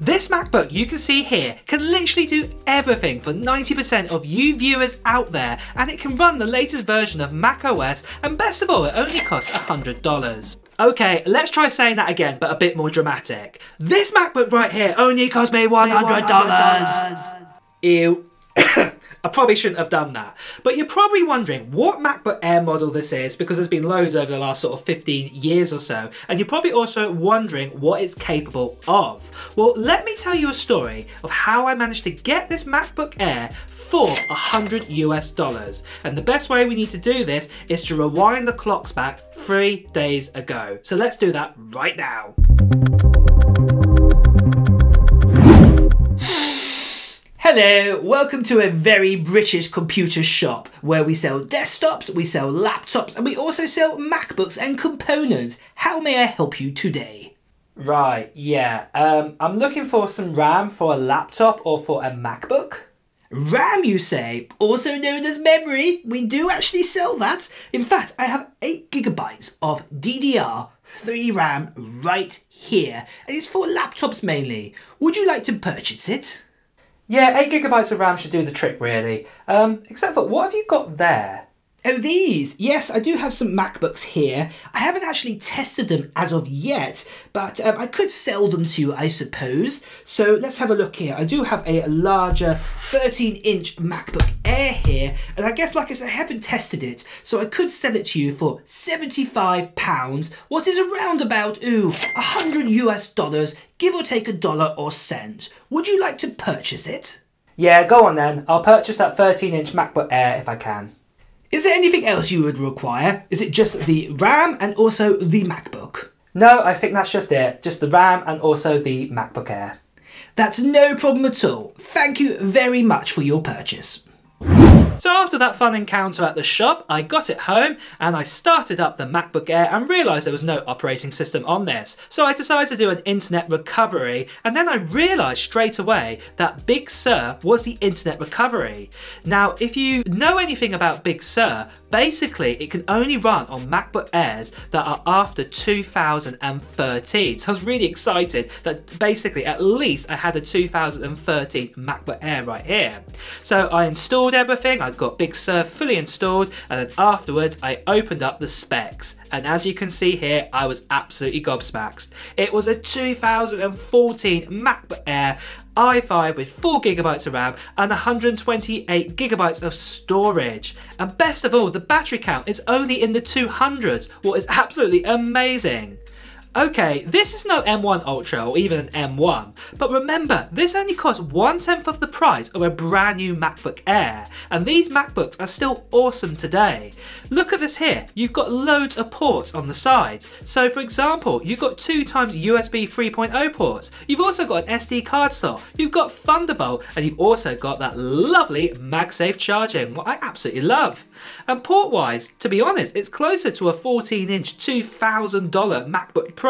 This MacBook you can see here can literally do everything for 90% of you viewers out there and it can run the latest version of macOS and best of all it only costs $100. Okay, let's try saying that again but a bit more dramatic. This MacBook right here only cost me $100. Ew. I probably shouldn't have done that. But you're probably wondering what MacBook Air model this is because there's been loads over the last sort of 15 years or so. And you're probably also wondering what it's capable of. Well, let me tell you a story of how I managed to get this MacBook Air for 100 US dollars. And the best way we need to do this is to rewind the clocks back three days ago. So let's do that right now. Hello, welcome to a very British computer shop where we sell desktops, we sell laptops, and we also sell MacBooks and components. How may I help you today? Right, yeah. Um, I'm looking for some RAM for a laptop or for a MacBook. RAM, you say? Also known as memory? We do actually sell that. In fact, I have 8 gigabytes of DDR3 RAM right here, and it's for laptops mainly. Would you like to purchase it? Yeah, 8 gigabytes of RAM should do the trick, really. Um, except for, what have you got there? Oh, these! Yes, I do have some MacBooks here. I haven't actually tested them as of yet, but um, I could sell them to you, I suppose. So let's have a look here. I do have a larger 13-inch MacBook Air here, and I guess, like I said, I haven't tested it, so I could sell it to you for £75, what is around about, ooh, 100 US dollars, give or take a dollar or cent. Would you like to purchase it? Yeah, go on then. I'll purchase that 13-inch MacBook Air if I can. Is there anything else you would require? Is it just the RAM and also the MacBook? No, I think that's just it. Just the RAM and also the MacBook Air. That's no problem at all. Thank you very much for your purchase. So after that fun encounter at the shop, I got it home and I started up the MacBook Air and realised there was no operating system on this. So I decided to do an internet recovery and then I realised straight away that Big Sur was the internet recovery. Now if you know anything about Big Sur, basically it can only run on MacBook Airs that are after 2013. So I was really excited that basically at least I had a 2013 MacBook Air right here. So I installed everything, I got Big Sur fully installed and then afterwards I opened up the specs and as you can see here I was absolutely gobsmacked. It was a 2014 MacBook Air i5 with 4 gigabytes of RAM and 128 gigabytes of storage. And best of all, the battery count is only in the 200s, what is absolutely amazing. Okay, this is no M1 Ultra or even an M1, but remember, this only costs one tenth of the price of a brand new MacBook Air, and these MacBooks are still awesome today. Look at this here, you've got loads of ports on the sides. So for example, you've got two times USB 3.0 ports, you've also got an SD card slot, you've got Thunderbolt, and you've also got that lovely MagSafe charging, what I absolutely love. And port wise, to be honest, it's closer to a 14 inch $2,000 MacBook Pro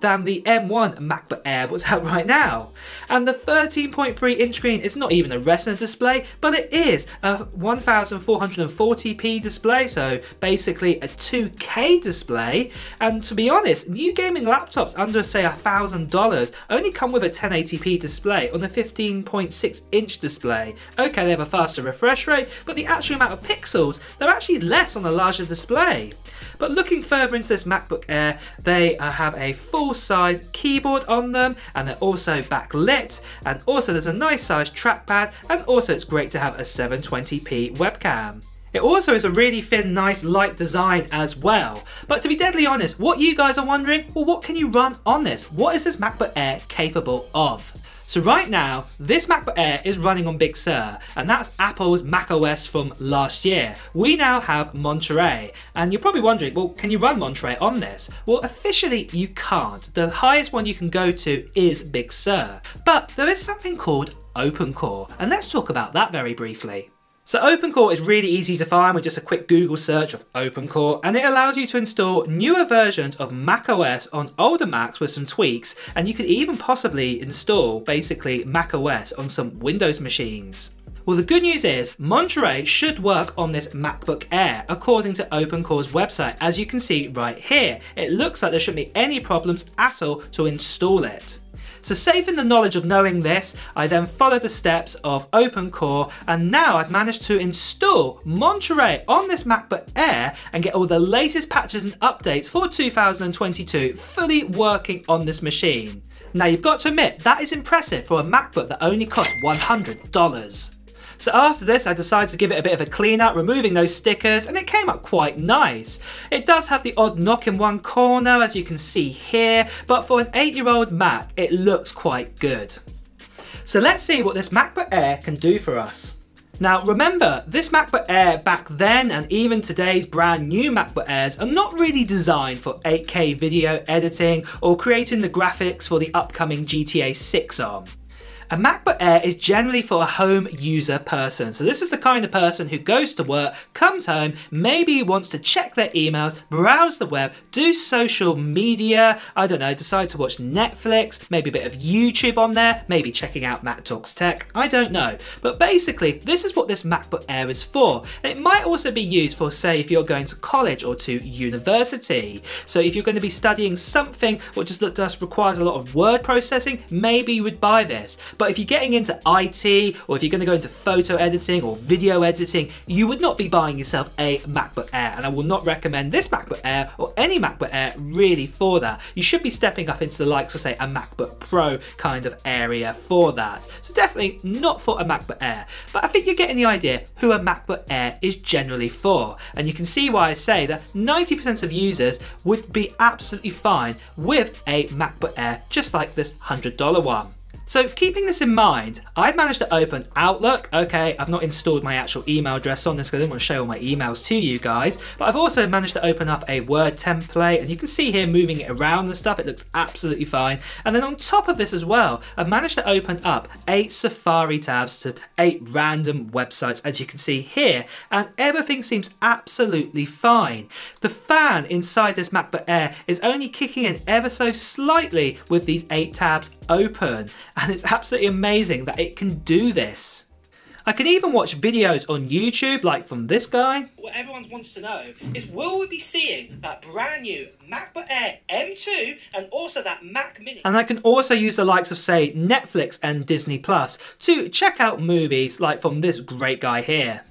than the M1 MacBook Air was out right now. And the 13.3 inch screen is not even a retina display, but it is a 1440p display, so basically a 2K display. And to be honest, new gaming laptops under say $1,000 only come with a 1080p display on a 15.6 inch display. Okay, they have a faster refresh rate, but the actual amount of pixels, they're actually less on a larger display. But looking further into this MacBook Air, they uh, have a full-size keyboard on them and they're also backlit and also there's a nice size trackpad and also it's great to have a 720p webcam. It also is a really thin, nice, light design as well. But to be deadly honest, what you guys are wondering, well what can you run on this? What is this MacBook Air capable of? So right now, this MacBook Air is running on Big Sur, and that's Apple's macOS from last year. We now have Monterey, and you're probably wondering, well, can you run Monterey on this? Well, officially you can't. The highest one you can go to is Big Sur, but there is something called OpenCore, and let's talk about that very briefly. So OpenCore is really easy to find with just a quick Google search of OpenCore and it allows you to install newer versions of macOS on older Macs with some tweaks and you could even possibly install basically macOS on some Windows machines. Well the good news is Monterey should work on this MacBook Air according to OpenCore's website as you can see right here. It looks like there shouldn't be any problems at all to install it. So safe in the knowledge of knowing this, I then followed the steps of OpenCore and now I've managed to install Monterey on this MacBook Air and get all the latest patches and updates for 2022 fully working on this machine. Now you've got to admit, that is impressive for a MacBook that only cost $100. So after this, I decided to give it a bit of a clean up, removing those stickers, and it came up quite nice. It does have the odd knock in one corner, as you can see here, but for an 8-year-old Mac, it looks quite good. So let's see what this MacBook Air can do for us. Now remember, this MacBook Air back then and even today's brand new MacBook Airs are not really designed for 8K video editing or creating the graphics for the upcoming GTA 6 on. A MacBook Air is generally for a home user person. So this is the kind of person who goes to work, comes home, maybe wants to check their emails, browse the web, do social media, I don't know, decide to watch Netflix, maybe a bit of YouTube on there, maybe checking out Matt Talks Tech, I don't know. But basically, this is what this MacBook Air is for. It might also be used for, say, if you're going to college or to university. So if you're going to be studying something which just requires a lot of word processing, maybe you would buy this. But if you're getting into IT or if you're going to go into photo editing or video editing, you would not be buying yourself a MacBook Air. And I will not recommend this MacBook Air or any MacBook Air really for that. You should be stepping up into the likes of say a MacBook Pro kind of area for that. So definitely not for a MacBook Air. But I think you're getting the idea who a MacBook Air is generally for. And you can see why I say that 90% of users would be absolutely fine with a MacBook Air just like this $100 one. So keeping this in mind, I've managed to open Outlook. Okay, I've not installed my actual email address on this because I didn't want to show all my emails to you guys. But I've also managed to open up a Word template and you can see here moving it around and stuff. It looks absolutely fine. And then on top of this as well, I've managed to open up eight Safari tabs to eight random websites as you can see here. And everything seems absolutely fine. The fan inside this MacBook Air is only kicking in ever so slightly with these eight tabs open and it's absolutely amazing that it can do this. I can even watch videos on YouTube like from this guy. What everyone wants to know is will we be seeing that brand new MacBook Air M2 and also that Mac Mini? And I can also use the likes of say Netflix and Disney Plus to check out movies like from this great guy here.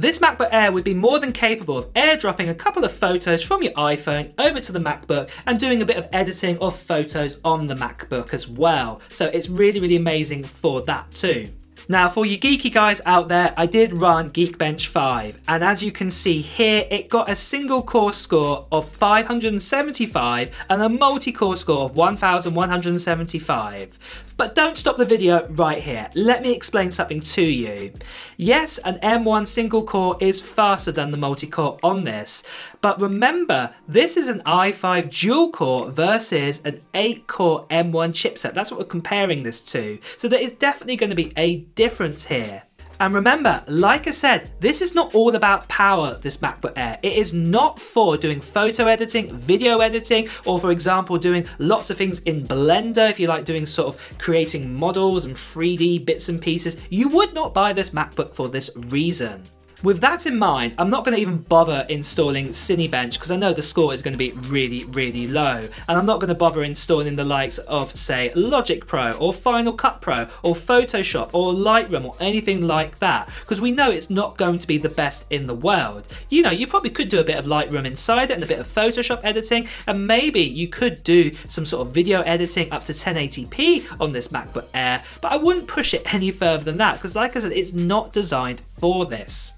This MacBook Air would be more than capable of airdropping a couple of photos from your iPhone over to the MacBook and doing a bit of editing of photos on the MacBook as well. So it's really, really amazing for that too. Now for you geeky guys out there, I did run Geekbench 5 and as you can see here, it got a single core score of 575 and a multi-core score of 1175. But don't stop the video right here. Let me explain something to you. Yes, an M1 single core is faster than the multi-core on this, but remember, this is an i5 dual core versus an 8 core M1 chipset. That's what we're comparing this to. So there is definitely going to be a difference here. And remember, like I said, this is not all about power, this MacBook Air. It is not for doing photo editing, video editing, or for example, doing lots of things in Blender, if you like doing sort of creating models and 3D bits and pieces. You would not buy this MacBook for this reason. With that in mind, I'm not going to even bother installing Cinebench because I know the score is going to be really, really low. And I'm not going to bother installing the likes of, say, Logic Pro or Final Cut Pro or Photoshop or Lightroom or anything like that because we know it's not going to be the best in the world. You know, you probably could do a bit of Lightroom inside it and a bit of Photoshop editing and maybe you could do some sort of video editing up to 1080p on this MacBook Air, but I wouldn't push it any further than that because like I said, it's not designed for this.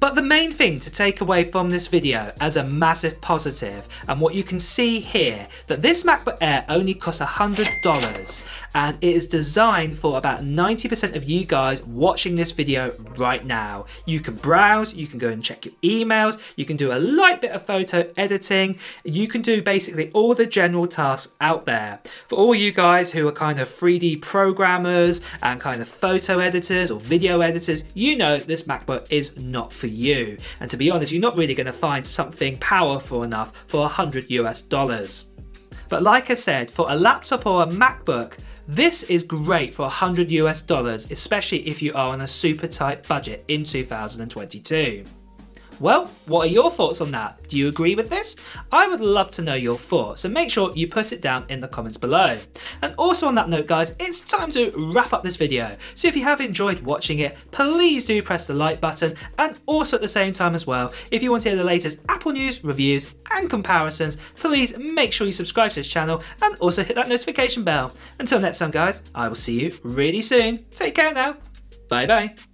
But the main thing to take away from this video as a massive positive and what you can see here that this MacBook Air only costs $100 and it is designed for about 90% of you guys watching this video right now. You can browse, you can go and check your emails, you can do a light bit of photo editing, you can do basically all the general tasks out there. For all you guys who are kind of 3D programmers and kind of photo editors or video editors, you know this MacBook is not for you. And to be honest, you're not really going to find something powerful enough for 100 US dollars. But like I said, for a laptop or a MacBook, This is great for 100 US dollars, especially if you are on a super tight budget in 2022. Well, what are your thoughts on that? Do you agree with this? I would love to know your thoughts, so make sure you put it down in the comments below. And also on that note guys, it's time to wrap up this video. So if you have enjoyed watching it, please do press the like button and also at the same time as well, if you want to hear the latest Apple news, reviews and comparisons, please make sure you subscribe to this channel and also hit that notification bell. Until next time guys, I will see you really soon. Take care now. Bye bye.